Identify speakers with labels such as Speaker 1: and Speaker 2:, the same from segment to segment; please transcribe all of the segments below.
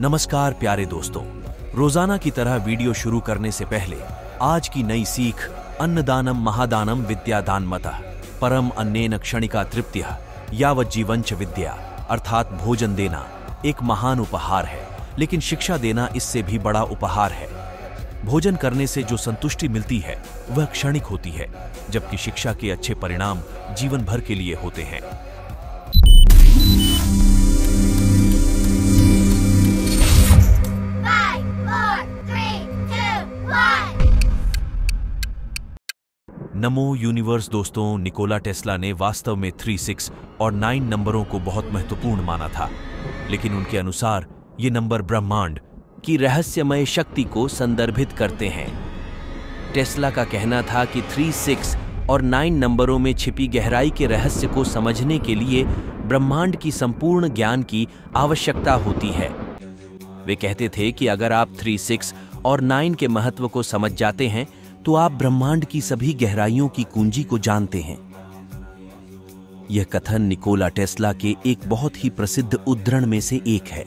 Speaker 1: नमस्कार प्यारे दोस्तों। रोज़ाना की तरह वीडियो शुरू करने से पहले आज की नई सीख, अन्नदानम महादानम विद्यादान मत, परम अन्नेन क्षणिका तृप्त्य, यावत जीवंच विद्या, अर्थात भोजन देना एक महान उपहार है, लेकिन शिक्षा देना इससे भी बड़ा उपहार है। भोजन करने से जो संतुष्टि मिलती है, वह क्षणिक होती है, जबकि शिक्षा के अच्छे परिणाम जीवन भर के लिए होते हैं। नमो यूनिवर्स दोस्तों, निकोला टेस्ला ने वास्तव में थ्री सिक्स और नाइन नंबरों को बहुत महत्वपूर्ण माना था। लेकिन उनके अनुसार, ये नंबर ब्रह्मांड
Speaker 2: की रहस्यमय शक्ति को संदर्भित करते हैं। टेस्ला का कहना था कि थ्री सिक्स और नाइन नंबरों में छिपी गहराई के रहस्य को समझने के लिए ब्रह्मांड की संपूर्ण ज्ञान की आवश्यकता होती है। वे कहते थे कि अगर आप थ्री सिक्स और नाइन के महत्व को समझ जाते हैं तो आप ब्रह्मांड की सभी गहराइयों की कुंजी को जानते हैं। यह कथन निकोला टेस्ला के एक बहुत ही प्रसिद्ध उद्धरण में से एक है।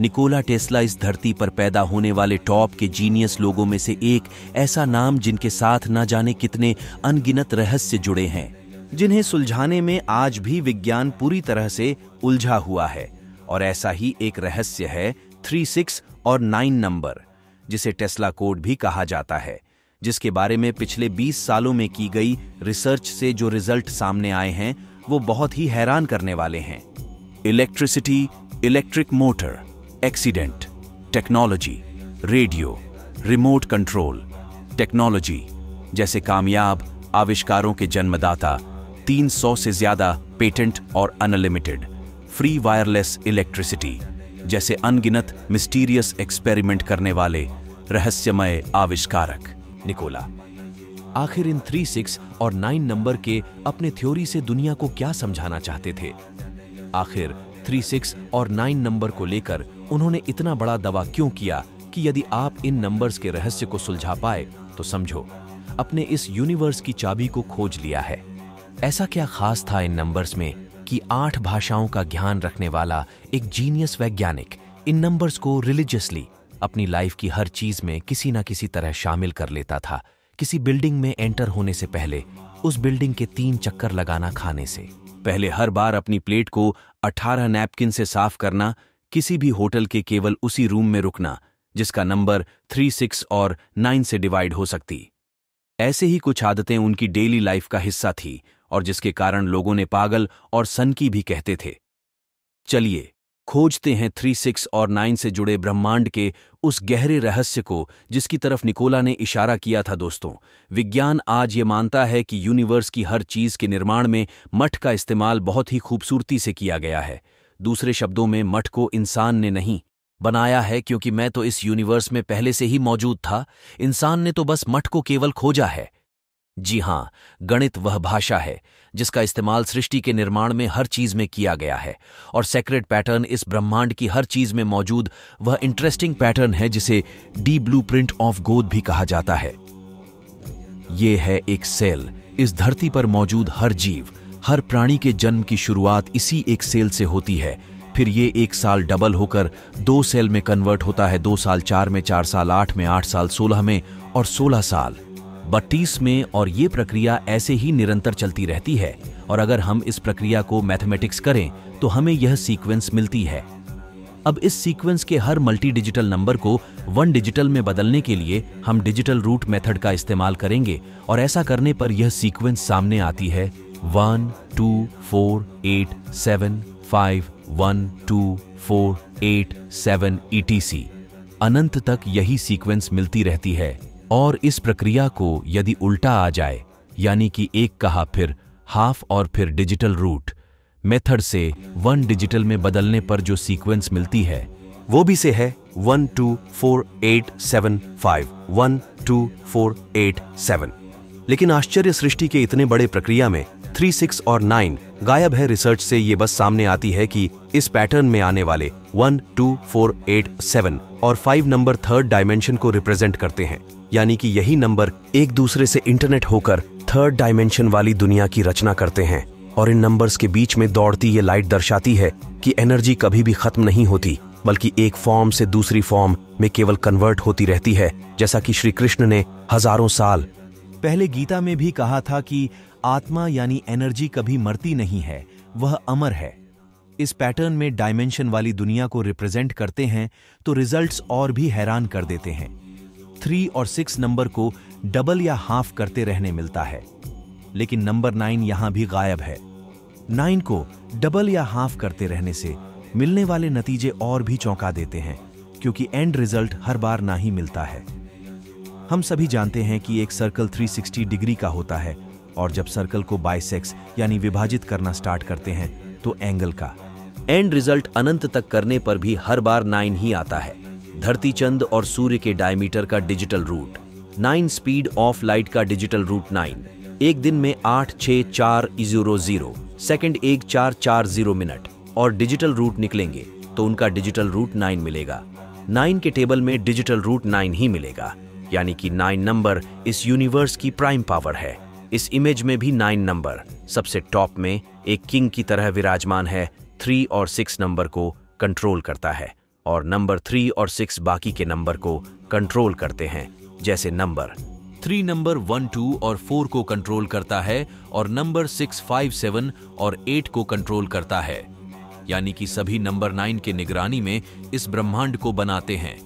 Speaker 2: निकोला टेस्ला इस धरती पर पैदा होने वाले टॉप के जीनियस लोगों में से एक ऐसा नाम जिनके साथ न जाने कितने अनगिनत रहस्य जुड़े हैं, जिन्हें सुलझाने में आज भी विज्ञान पूरी तरह से उलझा हुआ है। और ऐसा ही एक रहस्य है, थ्री सिक्स और नाइन नंबर। जिसे टेस्ला कोड भी कहा जाता है, जिसके बारे में पिछले 20 सालों में की गई रिसर्च से जो रिज़ल्ट सामने आए हैं, वो बहुत ही हैरान करने वाले हैं। Electricity, electric motor, accident, technology, radio, remote control, technology, जैसे कामयाब आविष्कारों के जन्मदाता 300 से ज़्यादा पेटेंट और अनलिमिटेड, फ्री वायरलेस इलेक्ट्रिसिटी। जैसे अनगिनत मिस्टीरियस एक्सपेरिमेंट करने वाले रहस्यमय आविष्कारक। निकोला, आखिर इन थ्री सिक्स और नाइन नंबर के अपने थ्योरी से दुनिया को क्या समझाना चाहते थे? आखिर थ्री सिक्स और नाइन नंबर को लेकर उन्होंने इतना बड़ा दवा क्यों किया कि यदि आप इन नंबर्स के रहस्य को सुलझा पाए तो समझो, अपने इस यूनिवर्स की चाबी को खोज लिया है। ऐसा क्या खास था इन नंबर्स में? कि आठ भाषाओं का ज्ञान रखने वाला एक जीनियस वैज्ञानिक इन नंबर्स को रिलीजियसली अपनी लाइफ की हर चीज़ में किसी ना किसी तरह शामिल कर लेता था, किसी बिल्डिंग में एंटर होने से पहले, उस बिल्डिंग के तीन चक्कर लगाना खाने से। पहले हर बार अपनी प्लेट को 18 नैपकिन से साफ़ करना, किसी भी होटल के केवल उसी रूम में रुकना, जिसका नंबर थ्री सिक्स और नाइन से डिवाइड हो सकती। ऐसे ही कुछ आदतें उनकी डेली लाइफ का हिस्सा थी और जिसके कारण लोगों ने पागल और सनकी भी कहते थे। चलिए, खोजते हैं थ्री सिक्स और नाइन से जुड़े ब्रह्मांड के उस गहरे रहस्य को, जिसकी तरफ़ निकोला ने इशारा किया था दोस्तों। विज्ञान आज ये मानता है कि यूनिवर्स की हर चीज़ के निर्माण में मठ का इस्तेमाल बहुत ही खूबसूरती से किया गया है। दूसरे शब्दों में, मठ को इंसान ने नहीं बनाया है क्योंकि मैं तो इस यूनिवर्स में पहले से ही मौजूद था। इंसान ने तो बस मठ को केवल खोजा है। जी हाँ, गणित वह भाषा है, जिसका इस्तेमाल सृष्टि के निर्माण में हर चीज़ में किया गया है, और सेक्रेट पैटर्न इस ब्रह्मांड की हर चीज़ में मौजूद वह इंटरेस्टिंग पैटर्न है जिसे डी ब्लू प्रिंट ऑफ़ गोद भी कहा जाता है। ये है एक सेल इस धरती पर मौजूद हर जीव, हर प्राणी के जन्म की शुरुआत इसी एक सेल से होती है, फिर ये एक साल डबल होकर दो सेल में कन्वर्ट होता है, दो साल चार में, चार साल आठ में, आठ साल सोलह में, और सोलह साल बत्तीस में और ये प्रक्रिया ऐसे ही निरंतर चलती रहती है। और अगर हम इस प्रक्रिया को मैथमेटिक्स करें तो हमें यह सीक्वेंस मिलती है। अब इस सीक्वेंस के हर मल्टी डिजिटल नंबर को वन डिजिटल में बदलने के लिए हम डिजिटल रूट मेथड का इस्तेमाल करेंगे, और ऐसा करने पर यह सीक्वेंस सामने आती है। One, two, four, eight, seven, five, one, two, four, eight, seven etc अनंत तक यही सीक्वेंस मिलती रहती है। और इस प्रक्रिया को यदि उल्टा आ जाए, यानी कि एक कहा फिर, हाफ़ और फिर डिजिटल रूट, मेथड से वन डिजिटल में बदलने पर जो सीक्वेंस मिलती है, वो भी से है one two four eight seven five, one two four eight seven. लेकिन आश्चर्य सृष्टि के इतने बड़े प्रक्रिया में थ्री सिक्स और नाइन गायब है रिसर्च से ये बस सामने आती है कि इस पैटर्न में आने वाले one two four eight seven और फाइव नंबर थर्ड डायमेंशन को रिप्रेजेंट करते हैं। यानी कि यही नंबर एक दूसरे से इंटरनेट होकर थर्ड डायमेंशन वाली दुनिया की रचना करते हैं।
Speaker 3: और इन नंबर्स के बीच में दौड़ती ये लाइट दर्शाती है कि एनर्जी कभी भी खत्म नहीं होती, बल्कि एक फॉर्म से दूसरी फॉर्म में केवल कन्वर्ट होती रहती है, जैसा कि श्री कृष्ण ने हज़ारों साल
Speaker 2: पहले गीता में भी कहा था कि आत्मा यानी एनर्जी कभी मरती नहीं है, वह अमर है। इस पैटर्न में डायमेंशन वाली दुनिया को रिप्रेजेंट करते हैं तो रिजल्ट्स और भी हैरान कर देते हैं। थ्री और सिक्स नंबर को डबल या हाफ़ करते रहने मिलता है। लेकिन नंबर नाइन यहाँ भी गायब है। नाइन को डबल या हाफ़ करते रहने से मिलने वाले नतीजे और भी चौंका देते हैं, क्योंकि एंड रिज़ल्ट हर बार ना ही मिलता है। हम सभी जानते हैं कि एक सर्कल 360 डिग्री का होता है, और जब सर्कल को बाइसेक्स यानी विभाजित करना स्टार्ट करते हैं तो एंगल का।
Speaker 3: एंड रिज़ल्ट अनंत तक करने पर भी हर बार नाइन ही आता है। धरती चंद और सूर्य के डायमीटर का digital root nine speed of light का डिजिटल रूट नाइन एक दिन में आठ छ चार ज़ीरो ज़ीरो सेकेंड एक चार चार ज़ीरो मिनट और डिजिटल रूट निकलेंगे तो उनका डिजिटल रूट नाइन मिलेगा। नाइन के टेबल में डिजिटल रूट नाइन ही मिलेगा। यानी कि नाइन नंबर इस यूनिवर्स की प्राइम पावर है। इस इमेज में भी नाइन नंबर सबसे टॉप में एक किंग की तरह विराजमान है। थ्री और सिक्स नंबर को कंट्रोल करता है। और नंबर थ्री और सिक्स बाकी के नंबर को कंट्रोल करते हैं, जैसे number
Speaker 2: three, number one, two और फोर को कंट्रोल करता है और नंबर सिक्स, फाइव, सेवन और एट को कंट्रोल करता है। यानी कि सभी नंबर नाइन के निगरानी में इस ब्रह्मांड को बनाते हैं।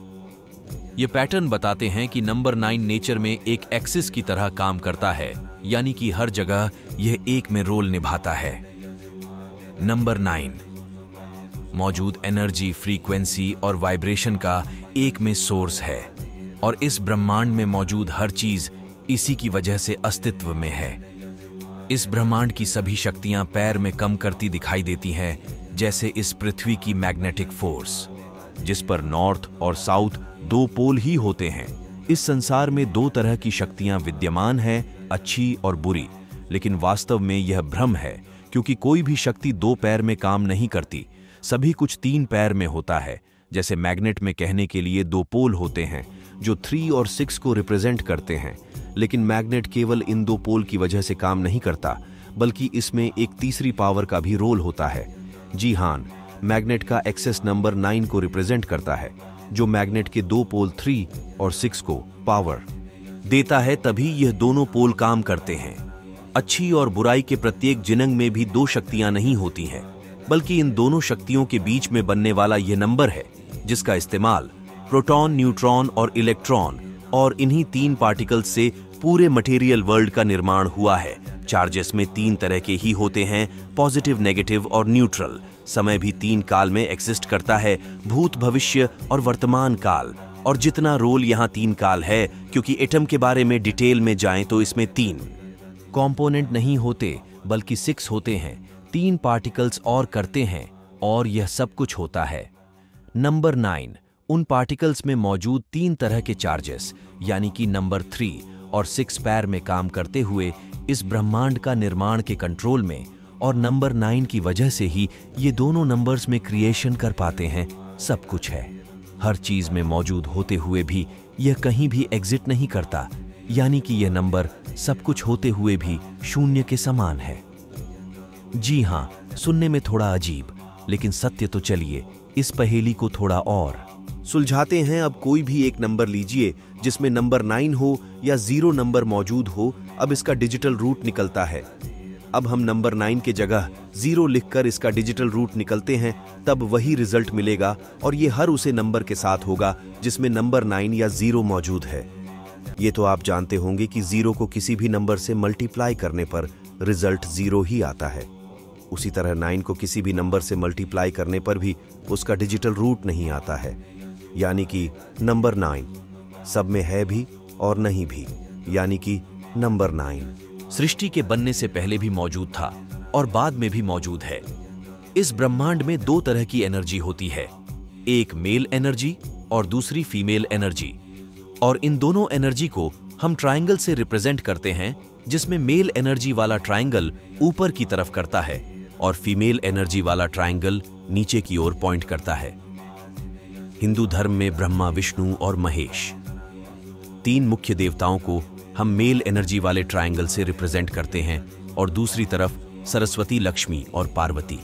Speaker 2: ये पैटर्न बताते हैं कि नंबर नाइन नेचर में एक एक्सिस की तरह काम करता है, यानी कि हर जगह यह एक में रोल निभाता है। नंबर नाइन मौजूद एनर्जी फ्रीक्वेंसी और वाइब्रेशन का एक में सोर्स है। और इस ब्रह्मांड में मौजूद हर चीज़ इसी की वजह से अस्तित्व में है। इस ब्रह्मांड की सभी शक्तियाँ पैर में कम करती दिखाई देती हैं, जैसे इस पृथ्वी की मैग्नेटिक फोर्स जिस पर नॉर्थ और साउथ दो पोल ही होते हैं। इस संसार में दो तरह की शक्तियाँ विद्यमान हैं, अच्छी और बुरी। लेकिन वास्तव में यह भ्रम है, क्योंकि कोई भी शक्ति दो पैर में काम नहीं करती। सभी कुछ तीन पैर में होता है, जैसे मैग्नेट में कहने के लिए दो पोल होते हैं, जो थ्री और सिक्स को रिप्रेजेंट करते हैं। लेकिन मैग्नेट केवल इन दो पोल की वजह से काम नहीं करता, बल्कि इसमें एक तीसरी पावर का भी रोल होता है। जी हाँ, मैग्नेट का एक्सेस नंबर नाइन को रिप्रेजेंट करता है, जो मैग्नेट के दो पोल थ्री और सिक्स को पावर देता है, तभी यह दोनों पोल काम करते हैं। अच्छी और बुराई के प्रत्येक जिनंग में भी दो शक्तियाँ नहीं होती हैं। बल्कि इन दोनों शक्तियों के बीच में बनने वाला यह नंबर है, जिसका इस्तेमाल प्रोटॉन, न्यूट्रॉन और इलेक्ट्रॉन और इन्हीं तीन पार्टिकल्स से पूरे मटेरियल वर्ल्ड का निर्माण हुआ है। चार्जेस में तीन तरह के ही होते हैं, पॉजिटिव, नेगेटिव और न्यूट्रल। समय भी तीन काल में एग्जिस्ट करता है, भूत भविष्य और वर्तमान काल। और जितना रोल यहाँ तीन काल है, क्योंकि एटम के बारे में डिटेल में जाएँ तो इसमें तीन। कंपोनेंट नहीं होते, बल्कि सिक्स होते हैं। तीन पार्टिकल्स और करते हैं, और यह सब कुछ होता है। नंबर नाइन उन पार्टिकल्स में मौजूद तीन तरह के चार्जेस यानी कि नंबर थ्री और सिक्स पैर में काम करते हुए इस ब्रह्मांड का निर्माण के कंट्रोल में और नंबर नाइन की वजह से ही ये दोनों नंबर्स में क्रिएशन कर पाते हैं, सब कुछ है। हर चीज़ में मौजूद होते हुए भी यह कहीं भी एग्जिट नहीं करता, यानी कि यह नंबर सब कुछ होते हुए भी शून्य के समान है। जी हाँ सुनने में थोड़ा अजीब, लेकिन सत्य तो चलिए, इस पहेली को थोड़ा और। सुलझाते हैं अब कोई भी एक नंबर लीजिए, जिसमें नंबर नाइन हो या ज़ीरो नंबर मौजूद हो, अब इसका डिजिटल रूट निकलता है। अब हम नंबर नाइन के जगह ज़ीरो लिखकर इसका डिजिटल रूट निकलते हैं, तब वही रिज़ल्ट मिलेगा, और ये हर उसे नंबर के साथ होगा, जिसमें नंबर नाइन या ज़ीरो मौजूद है। ये तो आप जानते होंगे कि ज़ीरो को किसी भी नंबर से मल्टीप्लाई करने पर रिज़ल्ट ज़ीरो ही आता है। उसी तरह नाइन को किसी भी नंबर से मल्टीप्लाई करने पर भी उसका डिजिटल रूट नहीं आता है। यानी कि नंबर नाइन। सब में है भी और नहीं भी। यानी कि नंबर नाइन। सृष्टि के बनने से पहले भी मौजूद था और बाद में भी मौजूद है। इस ब्रह्मांड में दो तरह की एनर्जी होती है। एक मेल एनर्जी और दूसरी फीमेल एनर्जी। और इन दोनों एनर्जी को हम ट्रायंगल से रिप्रेजेंट करते हैं, जिसमें मेल एनर्जी वाला ट्रायंगल ऊपर की तरफ़ करता है। और फीमेल एनर्जी वाला ट्रायंगल नीचे की ओर पॉइंट करता है। हिंदू धर्म में ब्रह्मा, विष्णु और महेश। तीन मुख्य देवताओं को हम मेल एनर्जी वाले ट्रायंगल से रिप्रेजेंट करते हैं और दूसरी तरफ़ सरस्वती, लक्ष्मी और पार्वती।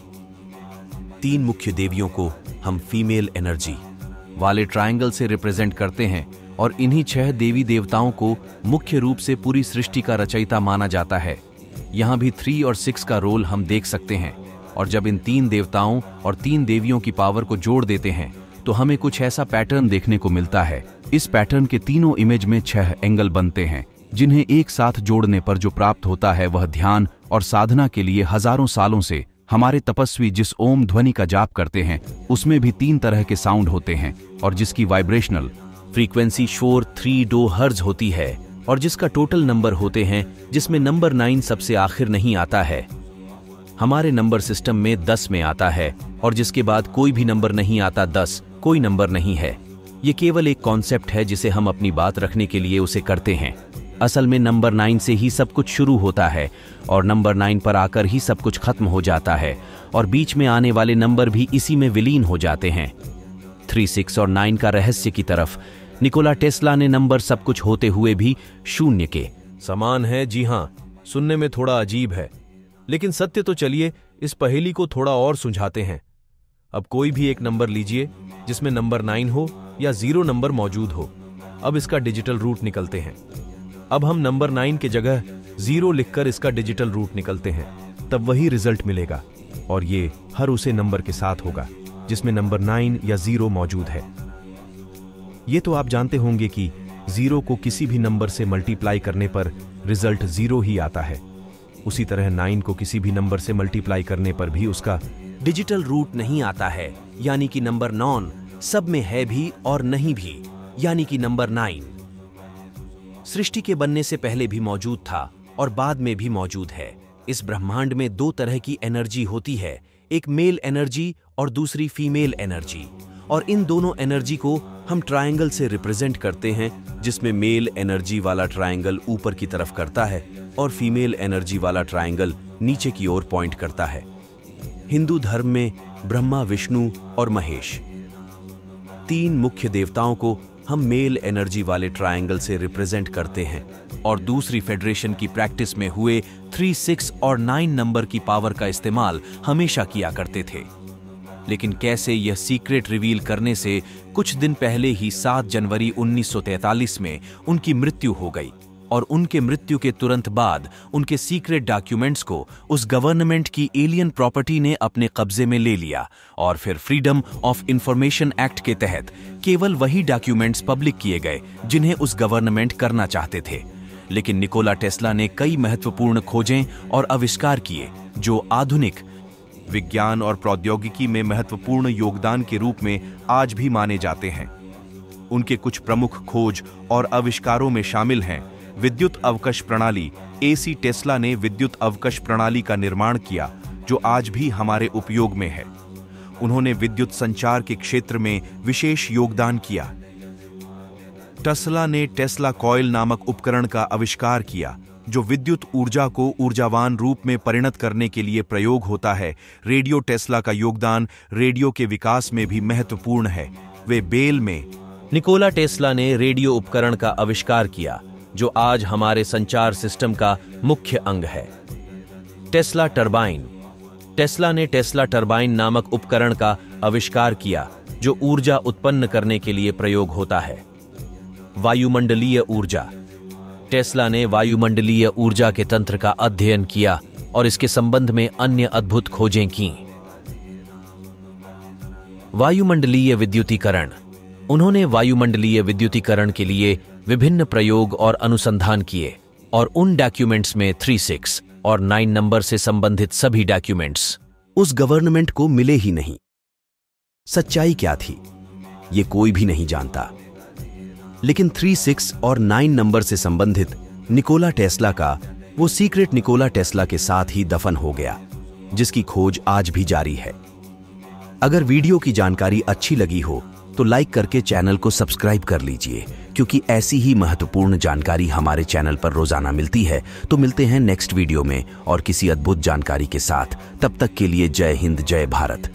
Speaker 2: तीन मुख्य देवियों को हम फीमेल एनर्जी वाले ट्रायंगल से रिप्रेजेंट करते हैं और इन्हीं छह देवी देवताओं को मुख्य रूप से पूरी सृष्टि का रचयिता माना जाता है। यहाँ भी थ्री और सिक्स का रोल हम देख सकते हैं। और जब इन तीन देवताओं और तीन देवियों की पावर को जोड़ देते हैं तो हमें कुछ ऐसा पैटर्न देखने को मिलता है। इस पैटर्न के तीनों इमेज में छह एंगल बनते हैं, जिन्हें एक साथ जोड़ने पर जो प्राप्त होता है वह ध्यान और साधना के लिए हज़ारों सालों से हमारे तपस्वी जिस ओम ध्वनि का जाप करते हैं, उसमें भी तीन तरह के साउंड होते हैं, और जिसकी vibrational frequency four thirty two hertz होती है। और जिसका टोटल नंबर होते हैं, जिसमें नंबर नाइन सबसे आखिर नहीं आता है। हमारे नंबर सिस्टम में दस में आता है, और जिसके बाद कोई भी नंबर नहीं आता दस, कोई नंबर नहीं है। ये केवल एक कॉन्सेप्ट है जिसे हम अपनी बात रखने के लिए उसे करते हैं। असल में नंबर नाइन से ही सब कुछ शुरू होता है, और नंबर नाइन पर आकर ही सब कुछ खत्म हो जाता है, और बीच में आने वाले नंबर भी इसी में विलीन हो जाते हैं। थ्री सिक्स और नाइन का रहस्य की तरफ़ निकोला टेस्ला ने नंबर सब कुछ होते हुए भी शून्य के।
Speaker 4: समान है, जी हाँ सुनने में थोड़ा अजीब है। लेकिन सत्य तो चलिए, इस पहेली को थोड़ा और सुझाते हैं। अब कोई भी एक नंबर लीजिए, जिसमें नंबर नाइन हो या ज़ीरो नंबर मौजूद हो। अब इसका डिजिटल रूट निकलते हैं। अब हम नंबर नाइन के जगह ज़ीरो लिखकर इसका डिजिटल रूट निकलते हैं। तब वही रिज़ल्ट मिलेगा। और ये हर उसे नंबर के साथ होगा, जिसमें नंबर नाइन या ज़ीरो मौजूद है। ये तो आप जानते होंगे कि ज़ीरो को किसी भी नंबर से मल्टीप्लाई करने पर रिज़ल्ट ज़ीरो ही आता है। उसी तरह नाइन को किसी भी नंबर से मल्टीप्लाई करने पर भी उसका
Speaker 2: डिजिटल रूट नहीं आता है। यानी कि नंबर नॉन सब में है भी और नहीं भी। यानी कि नंबर नाइन सृष्टि के बनने से पहले भी मौजूद था और बाद में भी मौजूद है। इस ब्रह्मांड में दो तरह की एनर्जी होती है, एक मेल एनर्जी और दूसरी फीमेल एनर्जी। और इन दोनों एनर्जी को हम ट्रायंगल से रिप्रेजेंट करते हैं, जिसमें मेल एनर्जी वाला ट्रायंगल ऊपर की तरफ़ करता है और फीमेल एनर्जी वाला ट्रायंगल नीचे की ओर पॉइंट करता है। हिंदू धर्म में ब्रह्मा, विष्णु और महेश। तीन मुख्य देवताओं को हम मेल एनर्जी वाले ट्रायंगल से रिप्रेजेंट करते हैं और दूसरी फेडरेशन की प्रैक्टिस में हुए थ्री सिक्स और नाइन नंबर की पावर का इस्तेमाल हमेशा किया करते थे। लेकिन कैसे यह सीक्रेट रिवील करने से कुछ दिन पहले ही 7 जनवरी 1943 में उनकी मृत्यु हो गई और उनके मृत्यु के तुरंत बाद उनके सीक्रेट डॉक्यूमेंट्स को उस गवर्नमेंट की एलियन प्रॉपर्टी ने अपने कब्जे में ले लिया और फिर फ्रीडम ऑफ़ इंफॉर्मेशन एक्ट के तहत केवल वही डॉक्यूमेंट्स पब्लिक किए गए जिन्हें उस गवर्नमेंट करना चाहते थे। लेकिन निकोला टेस्ला ने कई महत्वपूर्ण खोजें और आविष्कार किए जो आधुनिक विज्ञान और प्रौद्योगिकी में महत्वपूर्ण योगदान के रूप में आज भी माने जाते हैं। उनके कुछ प्रमुख खोज और आविष्कारों में शामिल हैं। विद्युत अवकश प्रणाली, एसी टेस्ला ने विद्युत अवकश प्रणाली का निर्माण किया, जो आज भी हमारे उपयोग में है। उन्होंने विद्युत संचार के क्षेत्र में विशेष योगदान किया। टस्ला ने टेस्ला कॉयल नामक उपकरण का आविष्कार किया। जो विद्युत ऊर्जा को ऊर्जावान रूप में परिणत करने के लिए प्रयोग होता है। रेडियो टेस्ला का योगदान रेडियो के विकास में भी महत्वपूर्ण है। वे बेल में निकोला टेस्ला ने रेडियो उपकरण का आविष्कार किया, जो आज हमारे संचार सिस्टम का मुख्य अंग है। Tesla turbine. टेस्ला ने टेस्ला टर्बाइन नामक उपकरण का आविष्कार किया, जो ऊर्जा उत्पन्न करने के लिए प्रयोग होता है। वायुमंडलीय ऊर्जा। टेस्ला ने वायुमंडलीय ऊर्जा के तंत्र का अध्ययन किया और इसके संबंध में अन्य अद्भुत खोजें की। वायुमंडलीय विद्युतीकरण। उन्होंने वायुमंडलीय विद्युतीकरण के लिए विभिन्न प्रयोग और अनुसंधान किए और उन डॉक्यूमेंट्स में थ्री सिक्स और नाइन नंबर से संबंधित सभी डॉक्यूमेंट्स। उस गवर्नमेंट को मिले ही नहीं। सच्चाई क्या थी? ये कोई भी नहीं जानता। लेकिन थ्री सिक्स और नाइन नंबर से संबंधित निकोला टेस्ला का वो सीक्रेट निकोला टेस्ला के साथ ही दफन हो गया, जिसकी खोज आज भी जारी है। अगर वीडियो की जानकारी अच्छी लगी हो तो लाइक करके चैनल को सब्सक्राइब कर लीजिए, क्योंकि ऐसी ही महत्वपूर्ण जानकारी हमारे चैनल पर रोज़ाना मिलती है। तो मिलते हैं नेक्स्ट वीडियो में, और किसी अद्भुत जानकारी के साथ। तब तक के लिए जय हिंद, जय भारत।